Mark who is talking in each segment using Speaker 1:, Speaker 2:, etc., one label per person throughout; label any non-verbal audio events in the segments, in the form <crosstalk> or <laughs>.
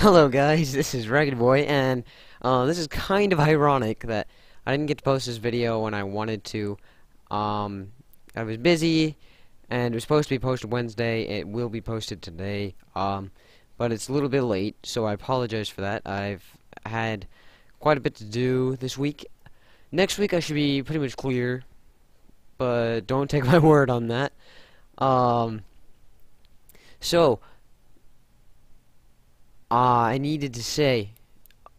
Speaker 1: Hello guys, this is Ragged Boy, and uh, this is kind of ironic that I didn't get to post this video when I wanted to. Um, I was busy, and it was supposed to be posted Wednesday. It will be posted today, um, but it's a little bit late, so I apologize for that. I've had quite a bit to do this week. Next week I should be pretty much clear, but don't take <laughs> my word on that. Um, so, Ah, I needed to say,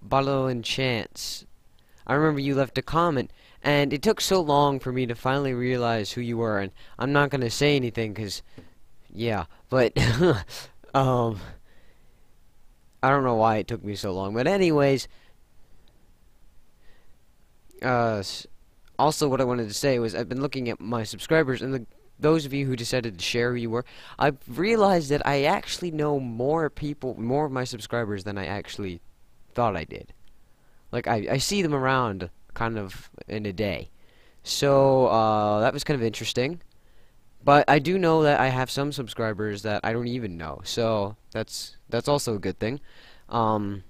Speaker 1: Bottle and Chance. I remember you left a comment, and it took so long for me to finally realize who you were, and I'm not gonna say anything, cause, yeah, but, <laughs> um, I don't know why it took me so long, but anyways, uh, also what I wanted to say was I've been looking at my subscribers, and the those of you who decided to share who you were, I've realized that I actually know more people, more of my subscribers than I actually thought I did. Like, I, I see them around kind of in a day. So, uh, that was kind of interesting. But I do know that I have some subscribers that I don't even know. So, that's that's also a good thing. Um,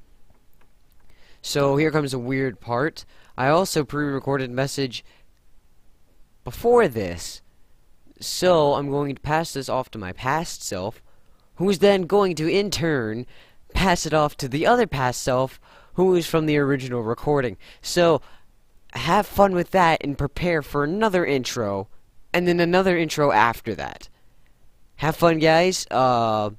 Speaker 1: so, here comes a weird part. I also pre-recorded message before this so I'm going to pass this off to my past self, who's then going to in turn pass it off to the other past self, who is from the original recording. So have fun with that and prepare for another intro, and then another intro after that. Have fun, guys. Uh,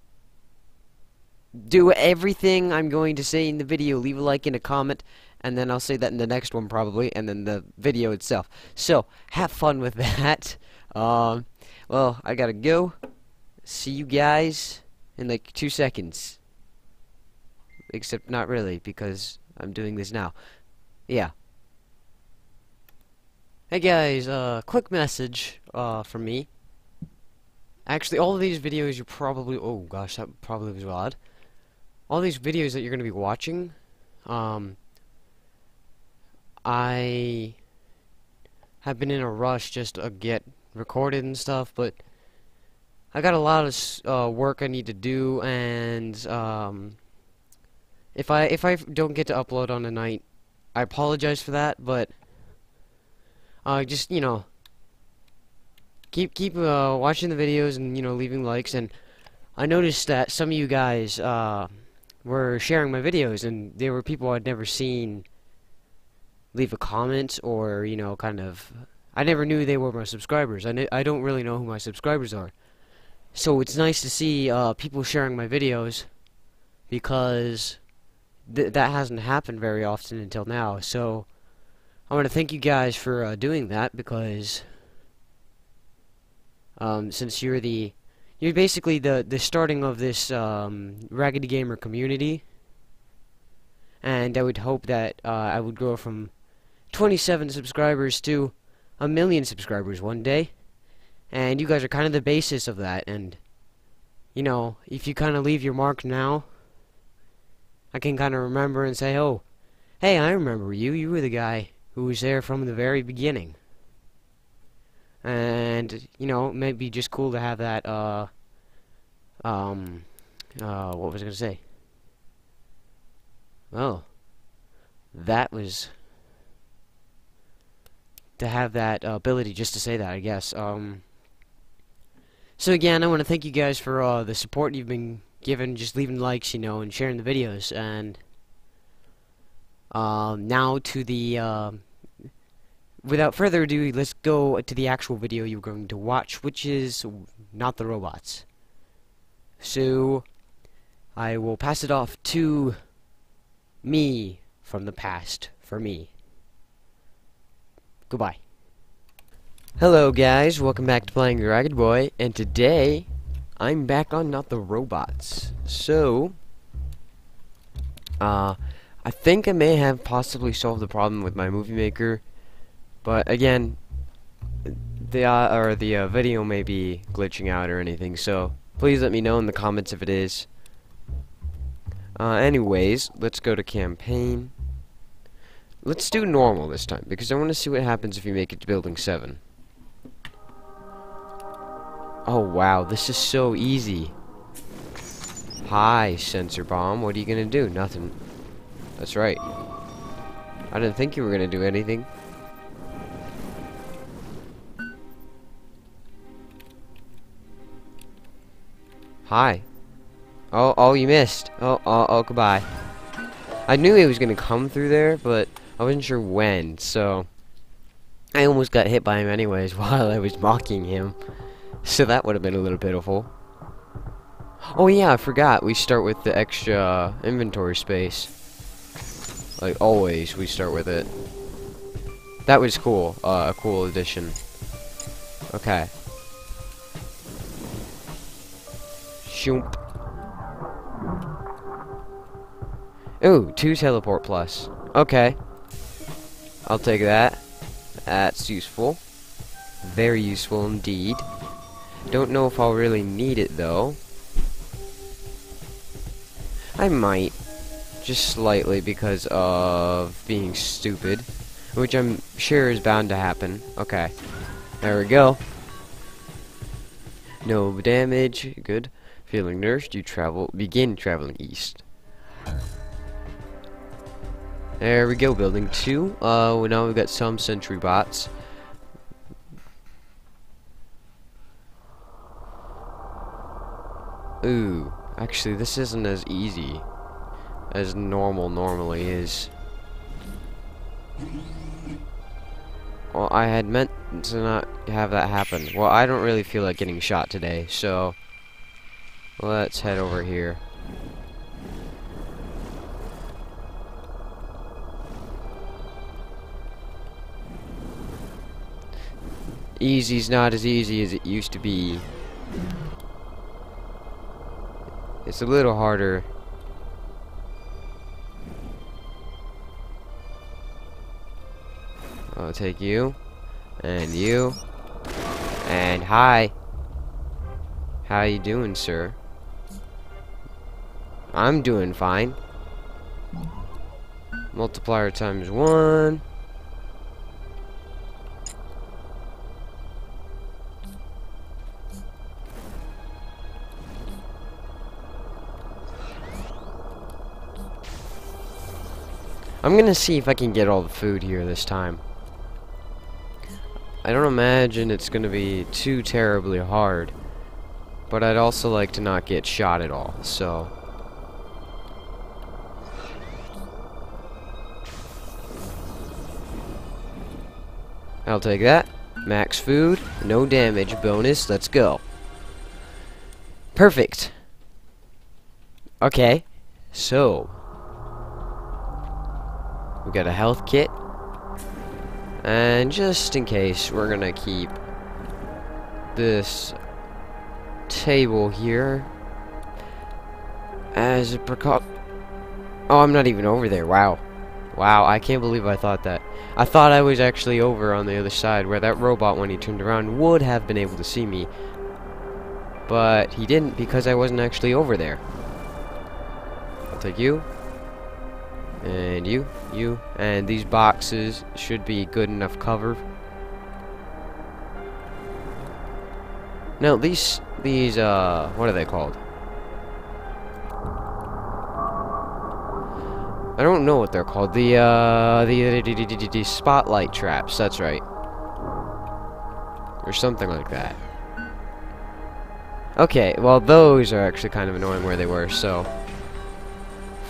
Speaker 1: do everything I'm going to say in the video. Leave a like and a comment, and then I'll say that in the next one probably, and then the video itself. So, have fun with <laughs> that. Um, well, I gotta go. See you guys in like two seconds. Except not really, because I'm doing this now. Yeah. Hey guys, uh, quick message, uh, from me. Actually, all these videos you probably, oh gosh, that probably was odd. All these videos that you're gonna be watching, um, I have been in a rush just to get recorded and stuff, but I got a lot of uh, work I need to do, and um, if I if I don't get to upload on a night, I apologize for that, but uh, just you know, keep keep uh, watching the videos and you know leaving likes, and I noticed that some of you guys uh, were sharing my videos, and there were people I'd never seen leave a comment or you know kind of I never knew they were my subscribers. I, I don't really know who my subscribers are. So it's nice to see uh, people sharing my videos because th that hasn't happened very often until now. So I want to thank you guys for uh, doing that because um, since you're the you're basically the the starting of this um, Raggedy Gamer community, and I would hope that uh, I would grow from 27 subscribers to a million subscribers one day. And you guys are kind of the basis of that. And, you know, if you kind of leave your mark now, I can kind of remember and say, oh, hey, I remember you. You were the guy who was there from the very beginning. And, you know, it might be just cool to have that, uh, um, uh, what was I going to say? Oh, that was to have that uh, ability just to say that, I guess. Um, so again, I want to thank you guys for uh, the support you've been given, just leaving likes, you know, and sharing the videos. And um, now to the, uh, without further ado, let's go to the actual video you're going to watch, which is not the robots. So, I will pass it off to me from the past, for me. Goodbye. Hello guys, welcome back to playing Ragged Boy, and today I'm back on Not the Robots. So, uh, I think I may have possibly solved the problem with my movie maker, but again, the uh, or the uh, video may be glitching out or anything. So please let me know in the comments if it is. Uh, anyways, let's go to campaign. Let's do normal this time, because I want to see what happens if you make it to building 7. Oh wow, this is so easy. Hi, sensor bomb. What are you gonna do? Nothing. That's right. I didn't think you were gonna do anything. Hi. Oh, oh, you missed. Oh, oh, oh, goodbye. I knew he was gonna come through there, but I wasn't sure when, so... I almost got hit by him anyways <laughs> while I was mocking him. So that would have been a little pitiful. Oh yeah, I forgot. We start with the extra inventory space. Like always, we start with it. That was cool. Uh, a cool addition. Okay. Shoomp. Ooh, two teleport plus. Okay. I'll take that. That's useful. Very useful indeed. Don't know if I'll really need it though. I might. Just slightly because of being stupid. Which I'm sure is bound to happen. Okay. There we go. No damage. Good. Feeling nourished, you travel begin traveling east. There we go, building two. Uh, well, now we've got some sentry bots. Ooh, actually, this isn't as easy as normal normally is. Well, I had meant to not have that happen. Well, I don't really feel like getting shot today, so let's head over here. Easy's not as easy as it used to be. It's a little harder. I'll take you. And you. And hi. How you doing, sir? I'm doing fine. Multiplier times one. I'm gonna see if I can get all the food here this time. I don't imagine it's gonna be too terribly hard. But I'd also like to not get shot at all, so... I'll take that. Max food, no damage, bonus, let's go. Perfect. Okay, so we got a health kit. And just in case, we're gonna keep this table here as a precaution. Oh, I'm not even over there. Wow. Wow, I can't believe I thought that. I thought I was actually over on the other side where that robot, when he turned around, would have been able to see me. But he didn't because I wasn't actually over there. I'll take you. And you, you, and these boxes should be good enough cover. Now these, these, uh, what are they called? I don't know what they're called. The, uh, the, the, the, the, the spotlight traps, that's right. Or something like that. Okay, well those are actually kind of annoying where they were, so...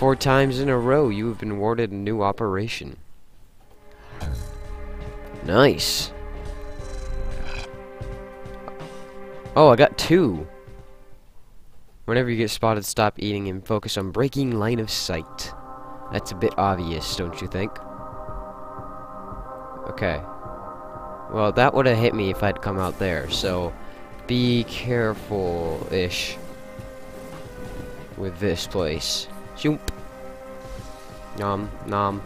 Speaker 1: Four times in a row, you have been awarded a new operation. Nice. Oh, I got two. Whenever you get spotted, stop eating and focus on breaking line of sight. That's a bit obvious, don't you think? Okay. Well, that would have hit me if I'd come out there, so be careful-ish with this place. Shoop. Nom, nom.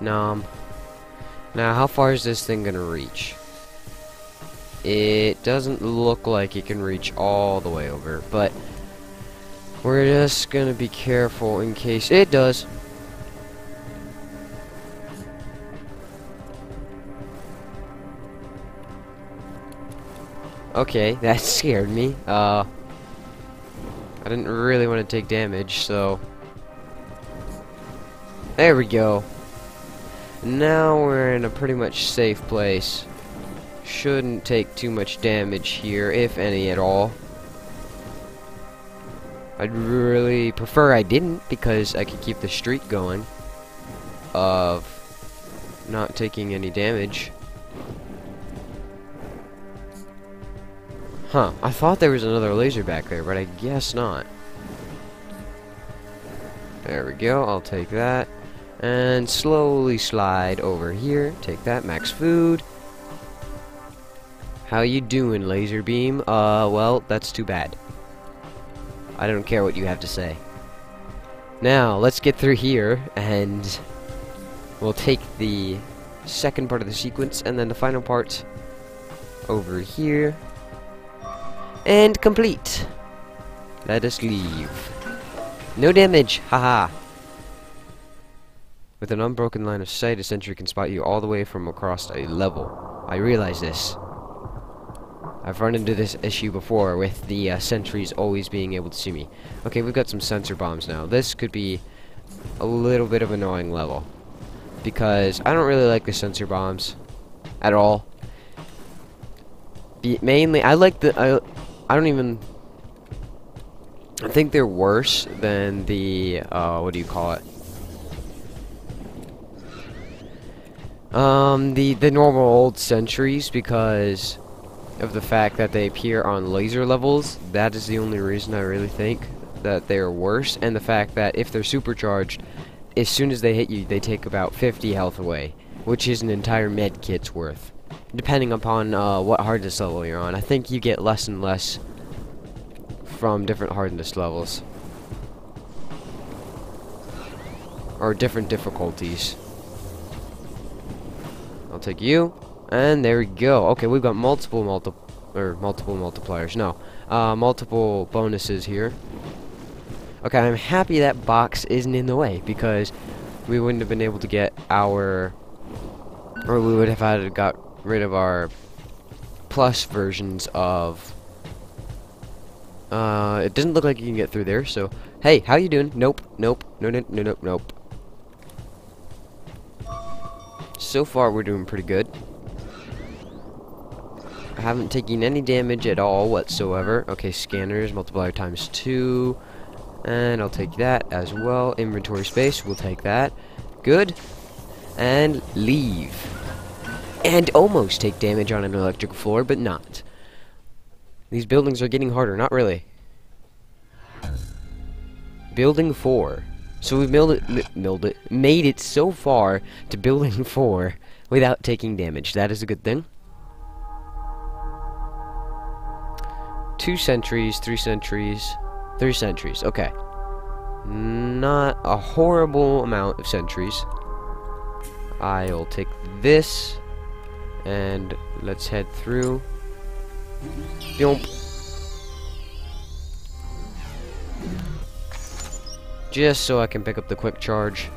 Speaker 1: Nom. Now, how far is this thing gonna reach? It doesn't look like it can reach all the way over, but we're just gonna be careful in case it does. Okay, <laughs> that scared me. Uh, I didn't really want to take damage, so... There we go. Now we're in a pretty much safe place. Shouldn't take too much damage here, if any at all. I'd really prefer I didn't, because I could keep the streak going of not taking any damage. Huh, I thought there was another laser back there, but I guess not. There we go, I'll take that. And slowly slide over here. Take that, max food. How you doing, laser beam? Uh, well, that's too bad. I don't care what you have to say. Now, let's get through here, and we'll take the second part of the sequence, and then the final part over here. And complete. Let us leave. No damage, haha. With an unbroken line of sight, a sentry can spot you all the way from across a level. I realize this. I've run into this issue before with the uh, sentries always being able to see me. Okay, we've got some sensor bombs now. This could be a little bit of annoying level. Because I don't really like the sensor bombs at all. Be mainly, I like the... I, I don't even... I think they're worse than the... Uh, what do you call it? Um, the, the normal old sentries because of the fact that they appear on laser levels. That is the only reason I really think that they are worse. And the fact that if they're supercharged, as soon as they hit you, they take about 50 health away. Which is an entire med kit's worth. Depending upon uh, what hardness level you're on. I think you get less and less from different hardness levels. Or different difficulties. I'll take you. And there we go. Okay, we've got multiple multi or multiple multipliers. No, uh, multiple bonuses here. Okay, I'm happy that box isn't in the way because we wouldn't have been able to get our, or we would have had got rid of our plus versions of. Uh, it doesn't look like you can get through there. So, hey, how you doing? Nope, nope, no, no, no, nope, nope. So far, we're doing pretty good. I haven't taken any damage at all whatsoever. Okay, scanners, multiplier times 2. And I'll take that as well. Inventory space, we'll take that. Good. And leave. And almost take damage on an electric floor, but not. These buildings are getting harder. Not really. Building 4. So we've milled it, milled it, made it so far to building <laughs> 4 without taking damage. That is a good thing. two sentries, three sentries, three sentries. Okay. Not a horrible amount of sentries. I'll take this and let's head through. Yomp. Just so I can pick up the quick charge.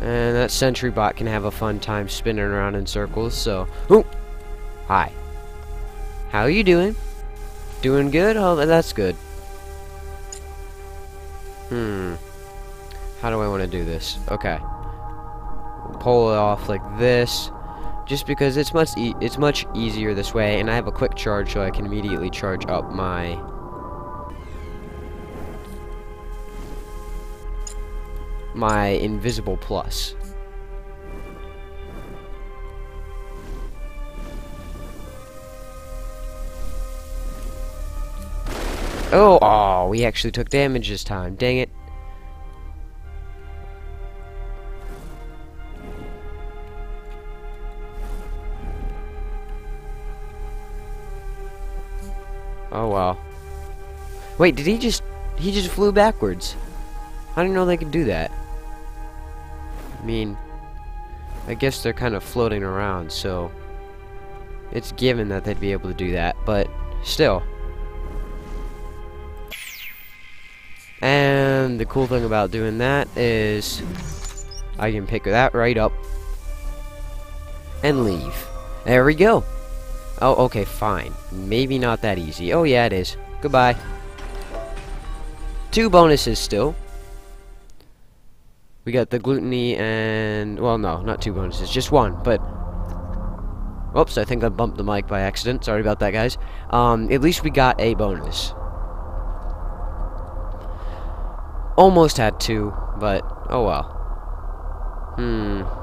Speaker 1: And that sentry bot can have a fun time spinning around in circles, so... Ooh! Hi. How are you doing? Doing good? Oh, that's good. Hmm. How do I want to do this? Okay. Pull it off like this. Just because it's much e it's much easier this way, and I have a quick charge, so I can immediately charge up my my invisible plus. Oh, oh, we actually took damage this time. Dang it. Oh, well. Wait, did he just... He just flew backwards. I didn't know they could do that. I mean... I guess they're kind of floating around, so... It's given that they'd be able to do that, but... Still. And the cool thing about doing that is I can pick that right up and leave. There we go. Oh, okay, fine. Maybe not that easy. Oh, yeah, it is. Goodbye. Two bonuses still. We got the gluttony and... Well, no, not two bonuses. Just one, but... Oops, I think I bumped the mic by accident. Sorry about that, guys. Um, at least we got a bonus. Almost had two, but... Oh, well. Hmm...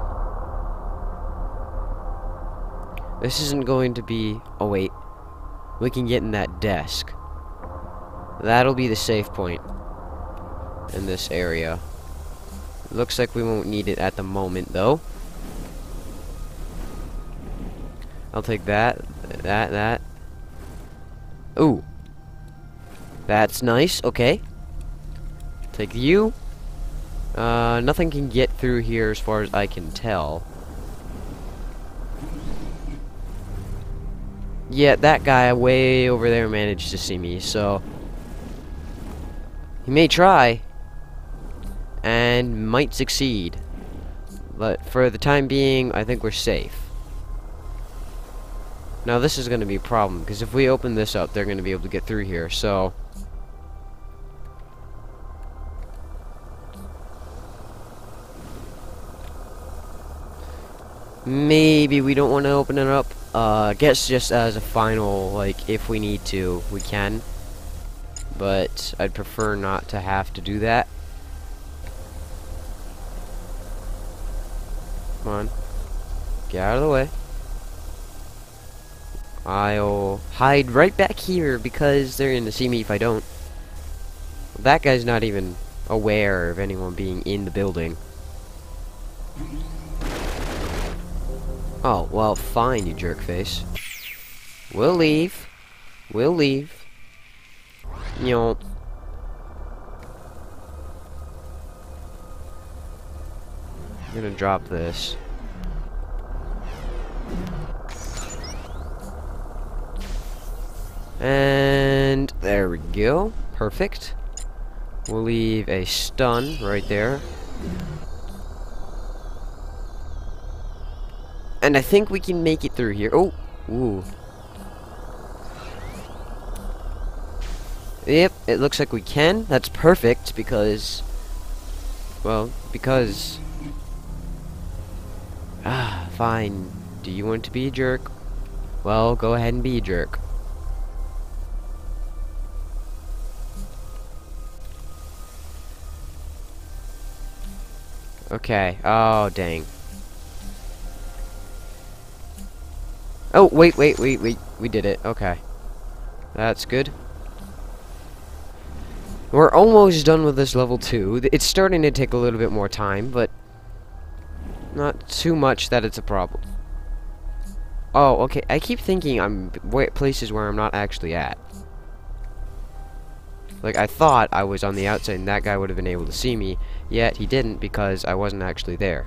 Speaker 1: This isn't going to be... Oh, wait. We can get in that desk. That'll be the safe point in this area. Looks like we won't need it at the moment, though. I'll take that, that, that. Ooh. That's nice, okay. Take you. Uh, nothing can get through here as far as I can tell. Yeah, that guy way over there managed to see me, so... He may try, and might succeed. But for the time being, I think we're safe. Now this is going to be a problem, because if we open this up, they're going to be able to get through here, so... Maybe we don't want to open it up. Uh, I guess just as a final, like, if we need to, we can. But I'd prefer not to have to do that. Come on. Get out of the way. I'll hide right back here because they're going to see me if I don't. That guy's not even aware of anyone being in the building. Oh, well, fine, you jerkface. We'll leave. We'll leave. Yo. I'm gonna drop this. And there we go. Perfect. We'll leave a stun right there. And I think we can make it through here. Oh, ooh. Yep, it looks like we can. That's perfect because, well, because, ah, fine. Do you want to be a jerk? Well, go ahead and be a jerk. Okay. Oh, dang. Oh, wait, wait, wait, wait. We did it. Okay. That's good. We're almost done with this level 2. It's starting to take a little bit more time, but not too much that it's a problem. Oh, okay. I keep thinking I'm places where I'm not actually at. Like, I thought I was on the outside and that guy would have been able to see me, yet he didn't because I wasn't actually there.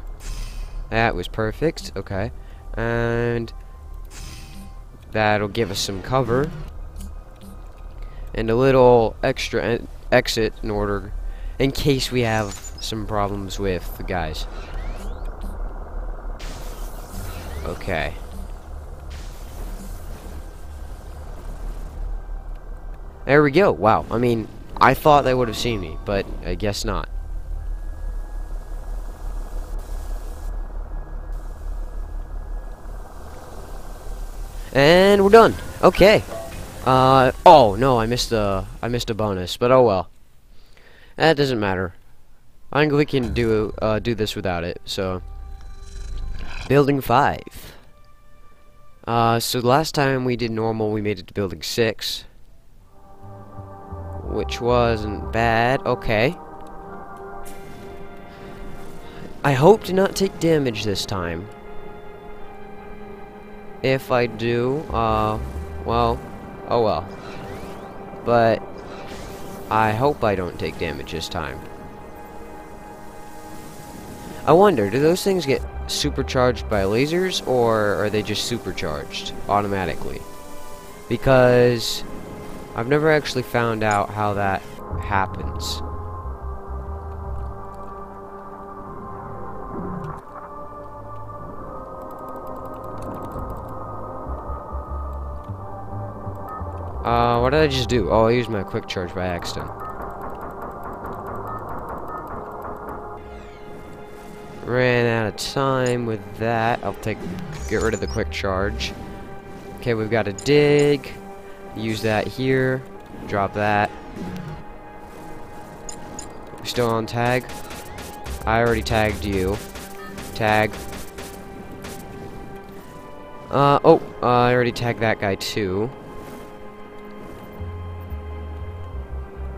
Speaker 1: That was perfect. Okay. And that'll give us some cover. And a little extra exit in order in case we have some problems with the guys. Okay. There we go. Wow. I mean, I thought they would have seen me, but I guess not. And we're done. Okay. Uh, oh, no, I missed a, I missed a bonus, but oh well. That doesn't matter. I think we can do, uh, do this without it, so. Building 5. Uh, so last time we did normal, we made it to building 6. Which wasn't bad. Okay. I hope to not take damage this time. If I do, uh, well, Oh well. But I hope I don't take damage this time. I wonder, do those things get supercharged by lasers, or are they just supercharged automatically? Because I've never actually found out how that happens. Uh, what did I just do? Oh, I used my quick charge by accident. Ran out of time with that. I'll take, get rid of the quick charge. Okay, we've got a dig. Use that here. Drop that. Still on tag? I already tagged you. Tag. Uh, oh, uh, I already tagged that guy too.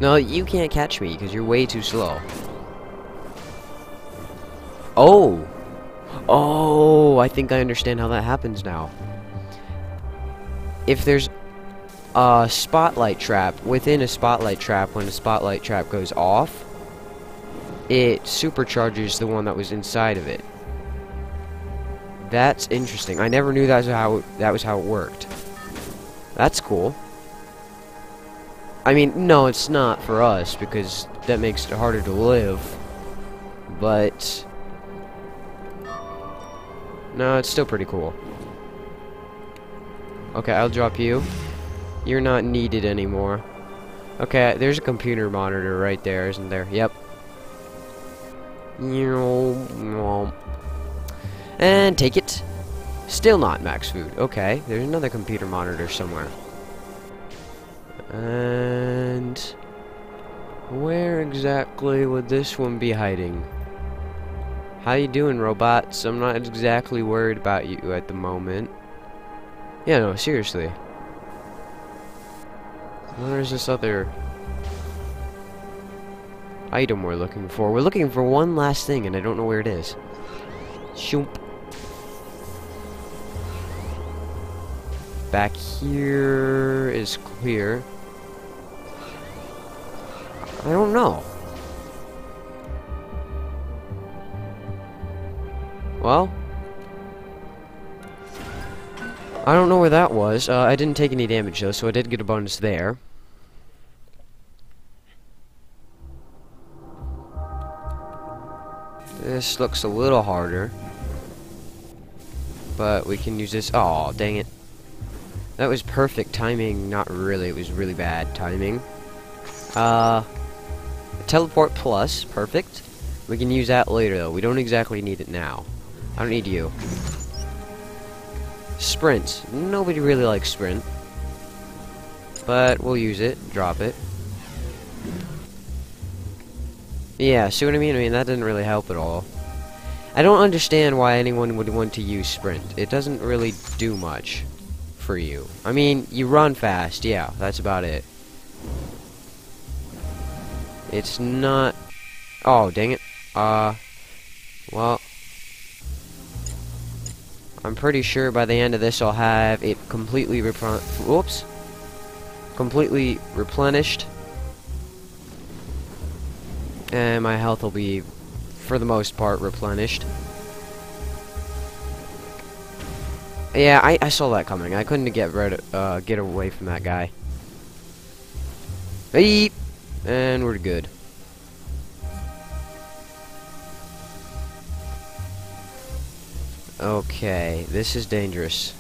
Speaker 1: No, you can't catch me because you're way too slow. Oh! Oh, I think I understand how that happens now. If there's a spotlight trap within a spotlight trap, when a spotlight trap goes off, it supercharges the one that was inside of it. That's interesting. I never knew that's how that was how it worked. That's cool. I mean, no, it's not for us because that makes it harder to live. But no, it's still pretty cool. Okay, I'll drop you. You're not needed anymore. Okay, there's a computer monitor right there, isn't there? Yep. And take it. Still not max food. Okay, there's another computer monitor somewhere. And... Where exactly would this one be hiding? How you doing, robots? I'm not exactly worried about you at the moment. Yeah, no, seriously. Where's this other item we're looking for? We're looking for one last thing, and I don't know where it is. Shoop. Back here is clear. I don't know. Well, I don't know where that was. Uh, I didn't take any damage though, so I did get a bonus there. This looks a little harder. But we can use this. Oh, dang it. That was perfect timing. Not really. It was really bad timing. Uh, teleport plus. Perfect. We can use that later, though. We don't exactly need it now. I don't need you. Sprint. Nobody really likes sprint. But we'll use it. Drop it. Yeah, see what I mean? I mean, that didn't really help at all. I don't understand why anyone would want to use sprint. It doesn't really do much for you. I mean, you run fast, yeah, that's about it. It's not... Oh, dang it. Uh, well... I'm pretty sure by the end of this I'll have it completely replen- whoops, completely replenished. And my health will be, for the most part, replenished. Yeah, I, I saw that coming. I couldn't get rid of, uh, get away from that guy. Beep! And we're good. Okay, this is dangerous.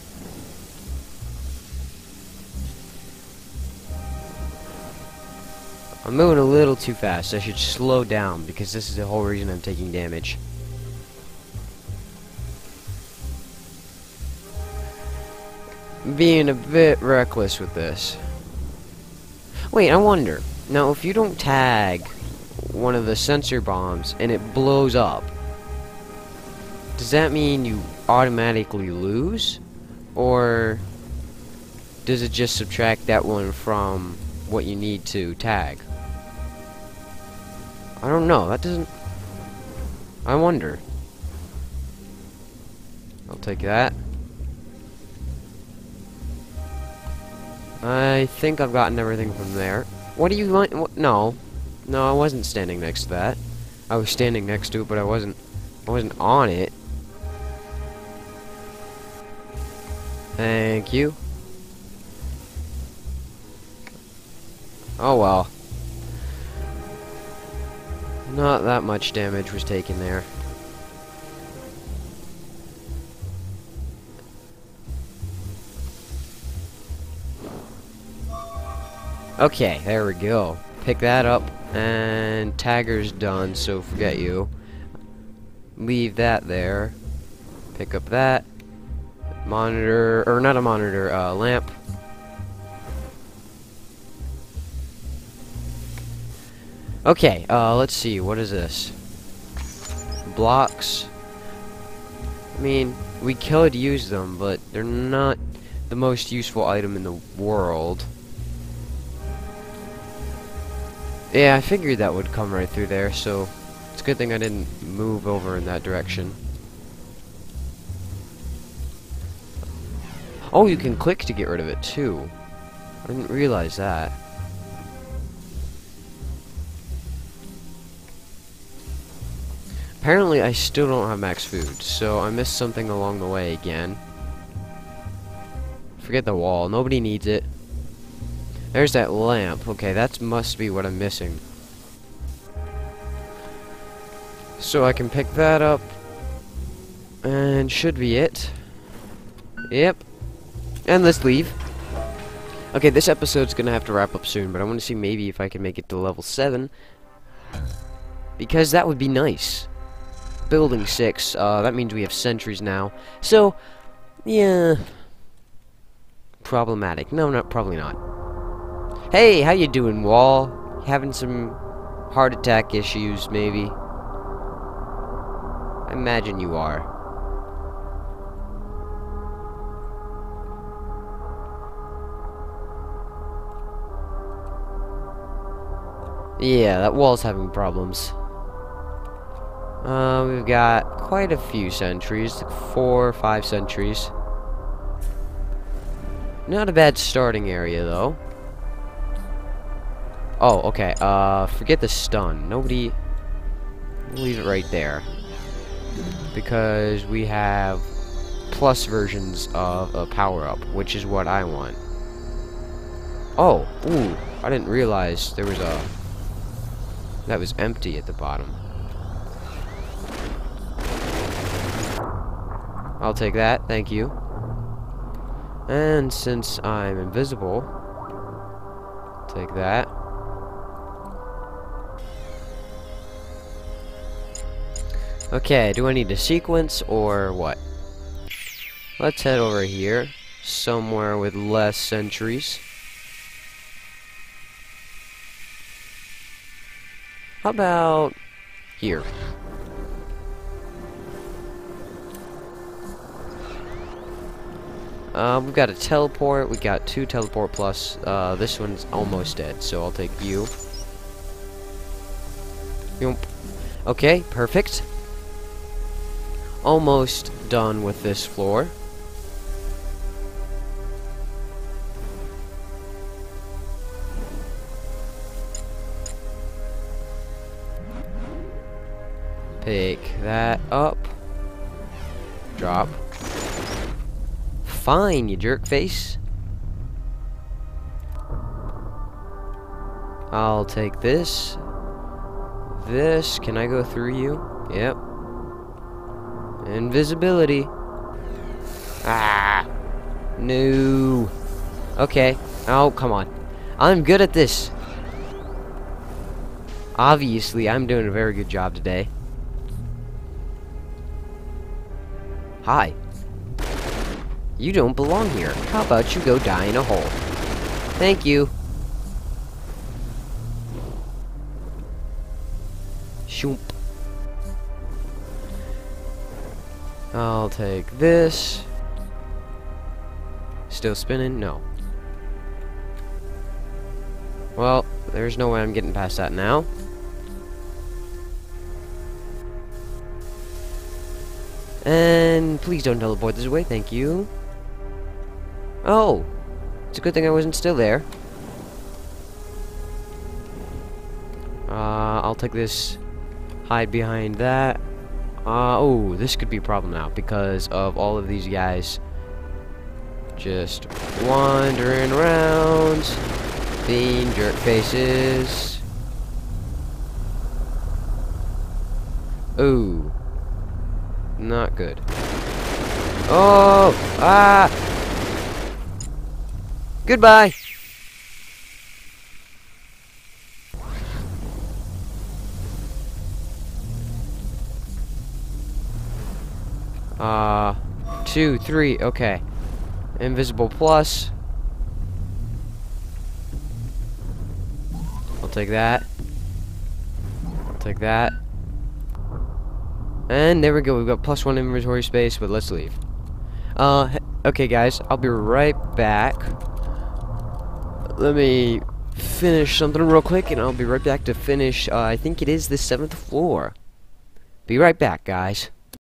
Speaker 1: I'm moving a little too fast. I should slow down because this is the whole reason I'm taking damage. Being a bit reckless with this. Wait, I wonder. Now, if you don't tag one of the sensor bombs and it blows up, does that mean you automatically lose? Or does it just subtract that one from what you need to tag? I don't know. That doesn't... I wonder. I'll take that. I think I've gotten everything from there. What do you want? What? No. No, I wasn't standing next to that. I was standing next to it, but I wasn't... I wasn't on it. Thank you. Oh well. Not that much damage was taken there. Okay, there we go. Pick that up, and tagger's done, so forget you. Leave that there. Pick up that. Monitor, or not a monitor, uh, lamp. Okay, uh, let's see, what is this? Blocks. I mean, we could use them, but they're not the most useful item in the world. Yeah, I figured that would come right through there, so it's a good thing I didn't move over in that direction. Oh, you can click to get rid of it, too. I didn't realize that. Apparently, I still don't have max food, so I missed something along the way again. Forget the wall. Nobody needs it. There's that lamp. Okay, that must be what I'm missing. So I can pick that up. And should be it. Yep. And let's leave. Okay, this episode's gonna have to wrap up soon, but I want to see maybe if I can make it to level 7. Because that would be nice building 6. Uh, that means we have sentries now. So, yeah. Problematic. No, not probably not. Hey, how you doing, Wall? Having some heart attack issues, maybe? I imagine you are. Yeah, that wall's having problems. Uh, we've got quite a few sentries, like four or five sentries. Not a bad starting area, though. Oh, okay, uh, forget the stun. Nobody... Leave it right there. Because we have plus versions of a power-up, which is what I want. Oh, ooh, I didn't realize there was a... That was empty at the bottom. I'll take that, thank you. And since I'm invisible, take that. Okay, do I need a sequence or what? Let's head over here, somewhere with less sentries. How about here? Uh, we've got a teleport, we got two teleport plus, uh, this one's almost dead, so I'll take you. Okay, perfect. Almost done with this floor. Pick that up. Drop. Fine, you jerk face. I'll take this. This. Can I go through you? Yep. Invisibility. Ah. No. Okay. Oh, come on. I'm good at this. Obviously, I'm doing a very good job today. Hi. You don't belong here. How about you go die in a hole? Thank you. Shoop. I'll take this. Still spinning? No. Well, there's no way I'm getting past that now. And please don't teleport this way, thank you. Oh! It's a good thing I wasn't still there. Uh, I'll take this, hide behind that. Uh, oh, this could be a problem now because of all of these guys just wandering around, being jerk faces. Ooh. Not good. Oh! Ah! Goodbye! Uh, two, three, okay. Invisible plus. I'll take that. I'll take that. And there we go, we've got plus one inventory space, but let's leave. Uh, okay guys, I'll be right back. Let me finish something real quick, and I'll be right back to finish, uh, I think it is the seventh floor. Be right back, guys.